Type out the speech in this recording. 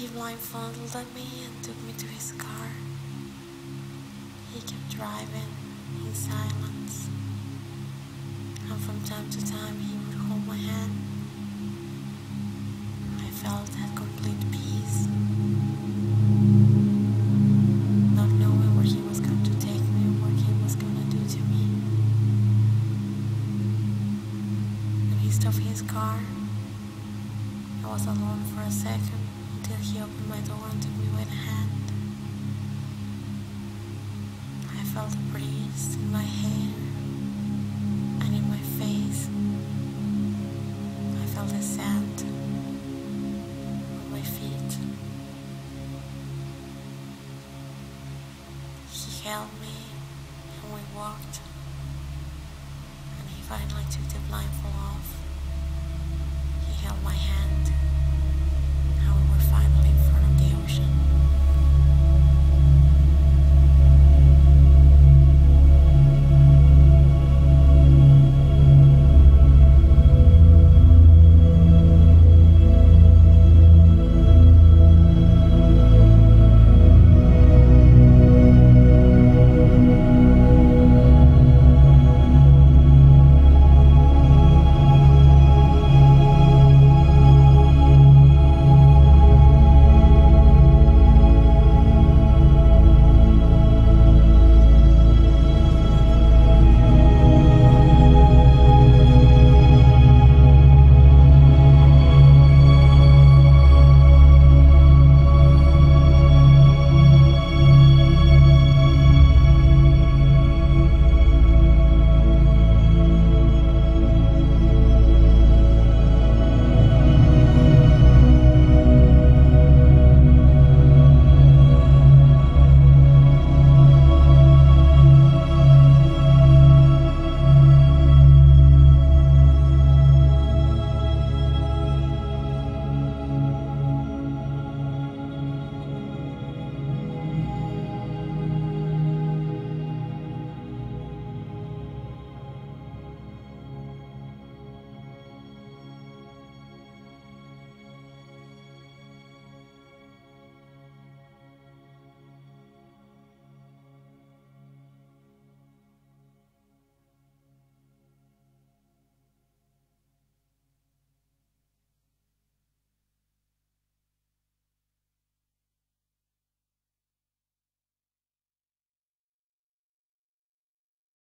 blindfolded on me and took me to his car. He kept driving in silence, and from time to time he would hold my hand. I felt at complete peace, not knowing where he was going to take me or what he was going to do to me. When he stopped his car, I was alone for a second until he opened my door and took me by the hand. I felt a breeze in my hair and in my face. I felt the sand on my feet. He held me and we walked. And he finally took the